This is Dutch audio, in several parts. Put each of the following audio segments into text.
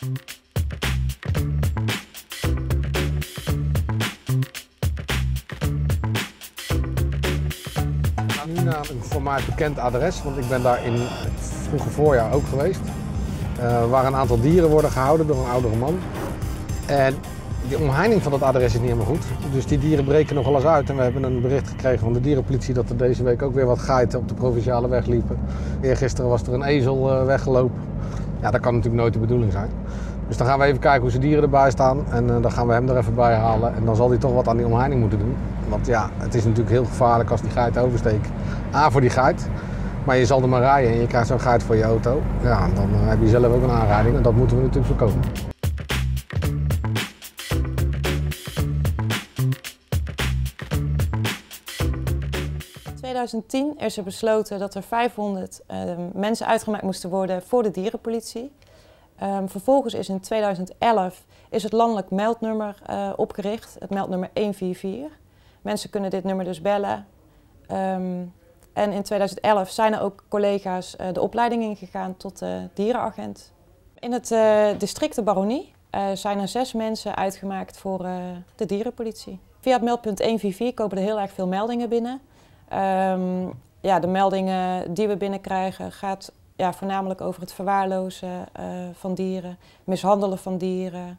Nu naar een voor mij bekend adres, want ik ben daar in het vroege voorjaar ook geweest. eh, waar een aantal dieren worden gehouden door een oudere man. En die omheining van dat adres is niet helemaal goed. Dus die dieren breken nog wel eens uit. En we hebben een bericht gekregen van de dierenpolitie dat er deze week ook weer wat geiten op de provinciale weg liepen. Eergisteren was er een ezel eh, weggelopen. Ja, dat kan natuurlijk nooit de bedoeling zijn. Dus dan gaan we even kijken hoe zijn dieren erbij staan. En eh, dan gaan we hem er even bij halen. En dan zal hij toch wat aan die omheining moeten doen. Want ja, het is natuurlijk heel gevaarlijk als die geit oversteekt. A voor die geit. Maar je zal er maar rijden en je krijgt zo'n geit voor je auto. Ja, dan eh, heb je zelf ook een aanrijding. En dat moeten we natuurlijk voorkomen. 2010 is er besloten dat er 500 eh, mensen uitgemaakt moesten worden voor de dierenpolitie. Ehm, vervolgens is in 2011 is het landelijk meldnummer eh, opgericht, het meldnummer 144. Mensen kunnen dit nummer dus bellen. Ehm, en in 2011 zijn er ook collega's eh, de opleiding ingegaan tot dierenagent. In het eh, district de Baronie zijn er zes mensen uitgemaakt voor de dierenpolitie. Via het meldpunt 144 komen er heel erg veel meldingen binnen. Ehm, ja, de meldingen die we binnenkrijgen gaat ja, voornamelijk over het verwaarlozen eh, van dieren, mishandelen van dieren.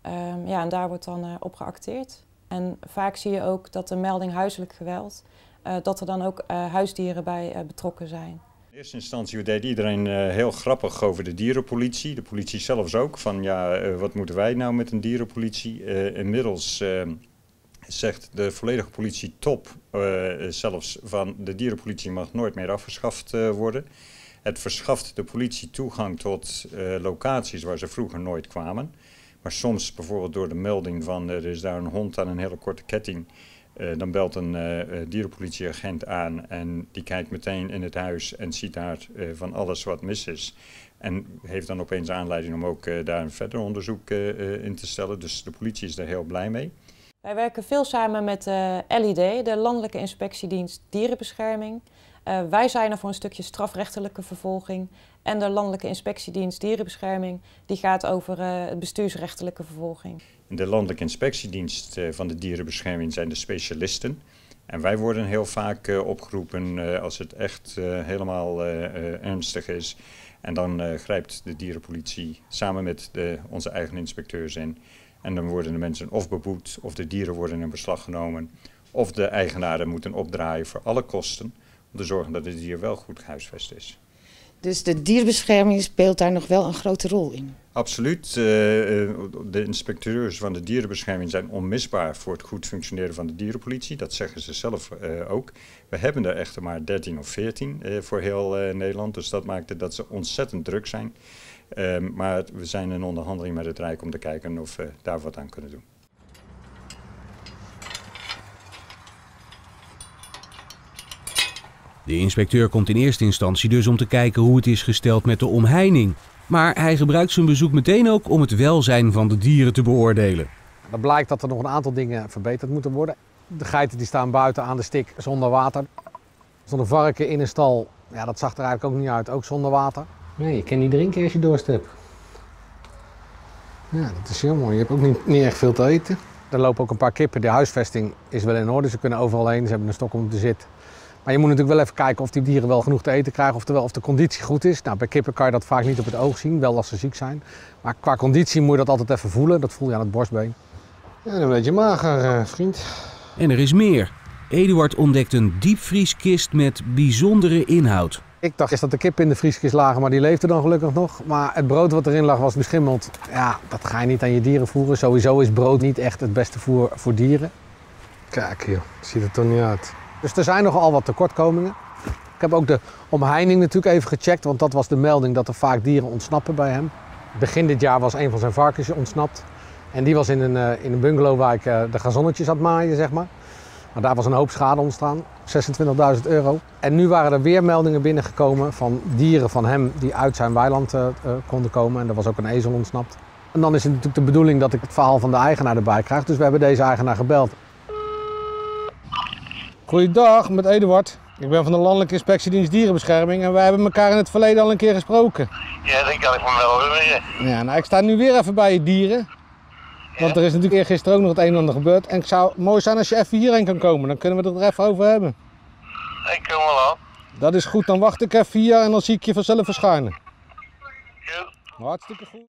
Ehm, ja, en daar wordt dan eh, op geacteerd. En vaak zie je ook dat de melding huiselijk geweld, eh, dat er dan ook huisdieren bij betrokken zijn. In eerste instantie deed iedereen heel grappig over de dierenpolitie. De politie zelfs ook. Van ja, wat moeten wij nou met een dierenpolitie? Inmiddels eh, zegt de volledige politie top eh, zelfs van de dierenpolitie mag nooit meer afgeschaft eh, worden. Het verschaft de politie toegang tot eh, locaties waar ze vroeger nooit kwamen. Maar soms bijvoorbeeld door de melding van er is daar een hond aan een hele korte ketting. Dan belt een dierenpolitieagent aan en die kijkt meteen in het huis en ziet daar van alles wat mis is. En heeft dan opeens aanleiding om ook daar een verder onderzoek in te stellen. Dus de politie is daar heel blij mee. Wij werken veel samen met de LID, de Landelijke Inspectiedienst Dierenbescherming. Eh, wij zijn er voor een stukje strafrechtelijke vervolging. En de Landelijke Inspectiedienst Dierenbescherming die gaat over eh, het bestuursrechtelijke vervolging. De Landelijke Inspectiedienst eh, van de Dierenbescherming zijn de specialisten. En wij worden heel vaak eh, opgeroepen eh, als het echt eh, helemaal eh, eh, ernstig is. En dan eh, grijpt de dierenpolitie samen met de, onze eigen inspecteurs in. En dan worden de mensen of beboet, of de dieren worden in beslag genomen. Of de eigenaren moeten opdraaien voor alle kosten. Om te zorgen dat het dier wel goed gehuisvest is. Dus de dierbescherming speelt daar nog wel een grote rol in. Absoluut. Eh, eh, de inspecteurs van de dierenbescherming zijn onmisbaar voor het goed functioneren van de dierenpolitie. Dat zeggen ze zelf eh, ook. We hebben er echter maar 13 of 14 eh, voor heel Nederland. Dus dat maakt het dat ze ontzettend druk zijn. Ehm, maar we zijn in onderhandeling met het Rijk om te kijken of we daar wat aan kunnen doen. De inspecteur komt in eerste instantie dus om te kijken hoe het is gesteld met de omheining. Maar hij gebruikt zijn bezoek meteen ook om het welzijn van de dieren te beoordelen. Dan blijkt dat er nog een aantal dingen verbeterd moeten worden. De geiten die staan buiten aan de stik zonder water. Er stond een varken in een stal. Ja, dat zag er eigenlijk ook niet uit, ook zonder water. Nee, je kan niet drinken als je dorst hebt. Ja, dat is jammer. Je hebt ook niet, niet echt veel te eten. Er lopen ook een paar kippen. De huisvesting is wel in orde. Ze kunnen overal heen. Ze hebben een stok om te zitten. Maar je moet natuurlijk wel even kijken of die dieren wel genoeg te eten krijgen. Of, wel, of de conditie goed is. Nou, bij kippen kan je dat vaak niet op het oog zien. Wel als ze ziek zijn. Maar qua conditie moet je dat altijd even voelen. Dat voel je aan het borstbeen. Ja, een beetje mager, eh, vriend. En er is meer. Eduard ontdekt een diepvrieskist met bijzondere inhoud. Ik dacht eerst dat de kippen in de vrieskist lagen, maar die leefden dan gelukkig nog. Maar het brood wat erin lag was beschimmeld. Ja, dat ga je niet aan je dieren voeren. Sowieso is brood niet echt het beste voer voor dieren. Kijk joh, ziet er toch niet uit. Dus er zijn nogal wat tekortkomingen. Ik heb ook de omheining natuurlijk even gecheckt, want dat was de melding dat er vaak dieren ontsnappen bij hem. Begin dit jaar was een van zijn varkens ontsnapt. En die was in een, eh, in een bungalow waar ik eh, de gazonnetjes aan het maaien, zeg maar. Maar daar was een hoop schade ontstaan, 26.000 euro. En nu waren er weer meldingen binnengekomen van dieren van hem die uit zijn weiland eh, eh, konden komen. En er was ook een ezel ontsnapt. En dan is het natuurlijk de bedoeling dat ik het verhaal van de eigenaar erbij krijg. Dus we hebben deze eigenaar gebeld. Goeiedag, met Eduard. Ik ben van de Landelijke Inspectiedienst Dierenbescherming en wij hebben elkaar in het verleden al een keer gesproken. Ja, dat kan ik me wel herinneren. Ja, nou, ik sta nu weer even bij je dieren. Want er is natuurlijk eergisteren ook nog het een en ander gebeurd. En het zou mooi zijn als je even hierheen kan komen. Dan kunnen we het er even over hebben. Ik kom wel aan. Dat is goed, dan wacht ik even hier en dan zie ik je vanzelf verschijnen. Goed. Hartstikke goed.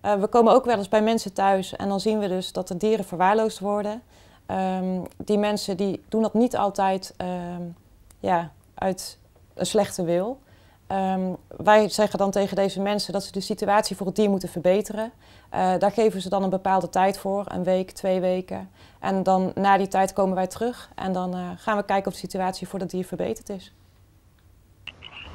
Eh, we komen ook wel eens bij mensen thuis en dan zien we dus dat de dieren verwaarloosd worden. Ehm, die mensen die doen dat niet altijd ehm, ja, uit een slechte wil. Ehm, wij zeggen dan tegen deze mensen dat ze de situatie voor het dier moeten verbeteren. Eh, daar geven ze dan een bepaalde tijd voor, een week, twee weken. En dan na die tijd komen wij terug en dan eh, gaan we kijken of de situatie voor het dier verbeterd is.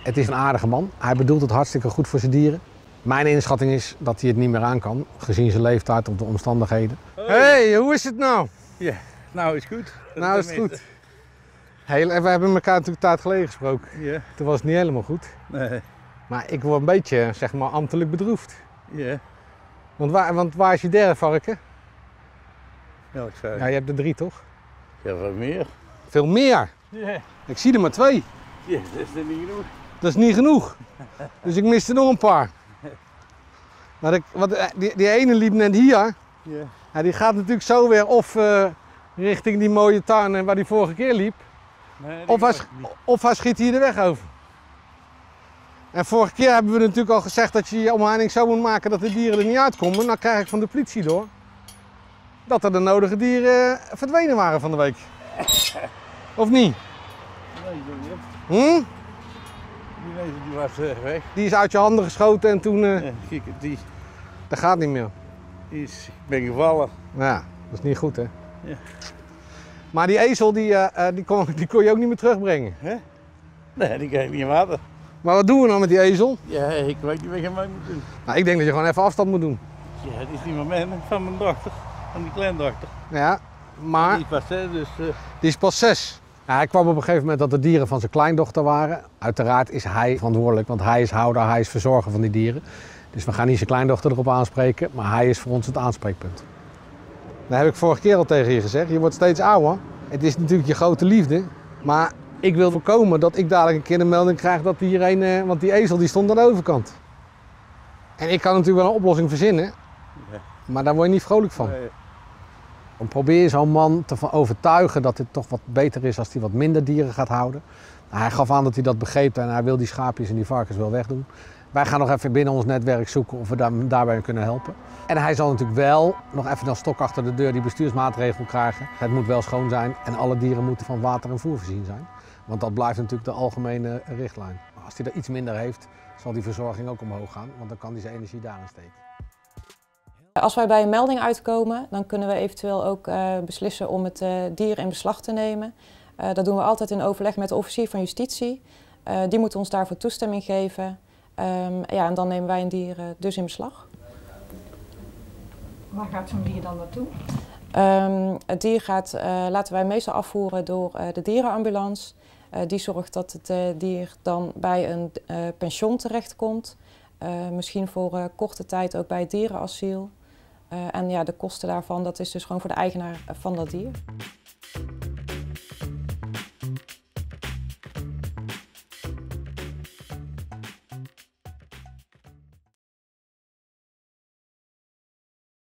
Het is een aardige man. Hij bedoelt het hartstikke goed voor zijn dieren. Mijn inschatting is dat hij het niet meer aan kan, gezien zijn leeftijd of de omstandigheden. Hé, hey, hoe is het nou? Ja, nou is goed. Dat nou is het goed. We hebben elkaar natuurlijk een tijd geleden gesproken. Ja, Toen was het niet helemaal goed. nee, Maar ik word een beetje, zeg maar, ambtelijk bedroefd. ja. Want waar, want waar is je derde varken? Welk zou Ja, je hebt er drie toch? Ja, wat meer. Veel meer. Ja, Ik zie er maar twee. ja, dat is niet genoeg. Dat is niet genoeg. Dus ik miste nog een paar. Maar ik, wat, eh, die, die ene liep net hier. Ja, Ja, die gaat natuurlijk zo weer of eh, richting die mooie tuin waar die vorige keer liep. Nee, die Of hij, of hij schiet hier de weg over. En vorige keer hebben we natuurlijk al gezegd dat je je omheining zo moet maken dat de dieren er niet uitkomen. Nou krijg ik van de politie door dat er de nodige dieren verdwenen waren van de week. Of niet? Nee, ik weet niet. Hm? Die deze die was eh, weg. Die is uit je handen geschoten en toen, eh, Ja, kijk, die dat gaat niet meer. is, ik ben gevallen. Ja, dat is niet goed hè. Ja. Maar die ezel die, eh, eh, die, kon, die kon je ook niet meer terugbrengen. Nee, die kan ik niet water. Maar wat doen we nou met die ezel? Ja, ik weet niet wat je mee moet doen. Nou, ik denk dat je gewoon even afstand moet doen. Ja, die is niet meer mijn, van mijn dochter. Van die kleindochter. Ja, maar Die is pas, hè, dus... eh, die is pas zes. Ja, hij kwam op een gegeven moment dat de dieren van zijn kleindochter waren. Uiteraard is hij verantwoordelijk, want hij is houder, hij is verzorger van die dieren. Dus we gaan niet zijn kleindochter erop aanspreken, maar hij is voor ons het aanspreekpunt. Dat heb ik vorige keer al tegen je gezegd. Je wordt steeds ouder. Het is natuurlijk je grote liefde. Maar ik wil voorkomen dat ik dadelijk een keer een melding krijg dat hier een... eh, Want die ezel die stond aan de overkant. En ik kan natuurlijk wel een oplossing verzinnen. Maar daar word je niet vrolijk van. Dan probeer je zo'n man te overtuigen dat het toch wat beter is als hij wat minder dieren gaat houden. Hij gaf aan dat hij dat begreep en hij wil die schaapjes en die varkens wel wegdoen. Wij gaan nog even binnen ons netwerk zoeken of we daar, daarbij kunnen helpen. En hij zal natuurlijk wel nog even een stok achter de deur die bestuursmaatregel krijgen. Het moet wel schoon zijn en alle dieren moeten van water en voer voorzien zijn. Want dat blijft natuurlijk de algemene richtlijn. Als hij er iets minder heeft, zal die verzorging ook omhoog gaan, want dan kan hij zijn energie daarin steken. Als wij bij een melding uitkomen, dan kunnen we eventueel ook eh, beslissen om het eh, dier in beslag te nemen. Eh, dat doen we altijd in overleg met de officier van justitie. Die moet ons daarvoor toestemming geven. Ehm, ja, en dan nemen wij een dier eh, dus in beslag. Waar gaat zo'n dier dan naartoe? Ehm, het dier gaat, eh, laten wij meestal afvoeren door eh, de dierenambulance. Die zorgt dat het dier dan bij een pension terechtkomt. Misschien voor korte tijd ook bij het dierenasiel. En ja, de kosten daarvan, dat is dus gewoon voor de eigenaar van dat dier.